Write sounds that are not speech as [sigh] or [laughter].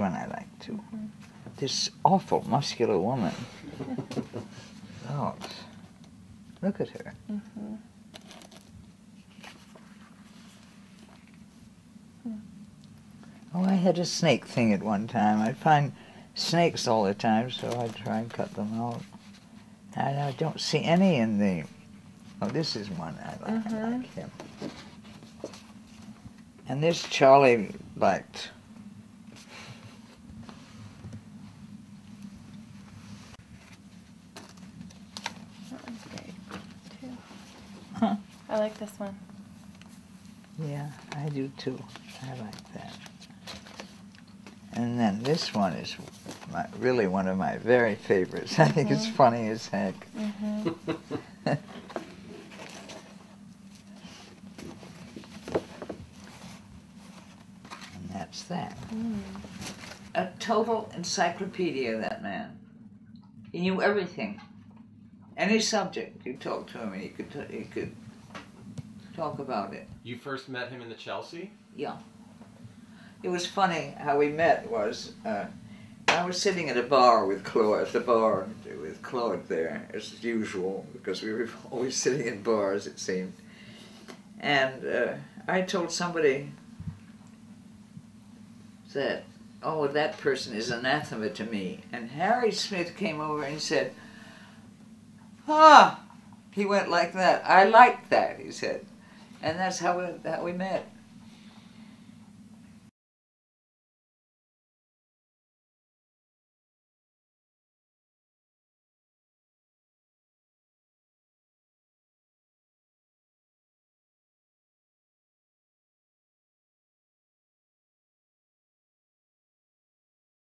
one I like too. This awful muscular woman. [laughs] Oh, look at her. Mm-hmm. Oh, I had a snake thing at one time. I'd find snakes all the time, so I'd try and cut them out. And I don't see any in the. Oh, this is one I like. I Mhm. like him. And this Charlie liked. That one's great too. Huh. I like this one. Yeah, I do too. I like that. And then this one is my, really one of my very favorites. [laughs] I think it's Mhm. funny as heck. Mm-hmm. [laughs] And that's that. Mm. A total encyclopedia, that man. He knew everything. Any subject, you talk to him and he could, t- he could talk about it. You first met him in the Chelsea? Yeah. It was funny how we met was uh, I was sitting at a bar with Claude, at the bar with Claude there, as usual, because we were [laughs] always sitting in bars, it seemed. And uh, I told somebody that, oh, that person is anathema to me. And Harry Smith came over and said, ah, he went like that. I like that, he said. And that's how we, we met.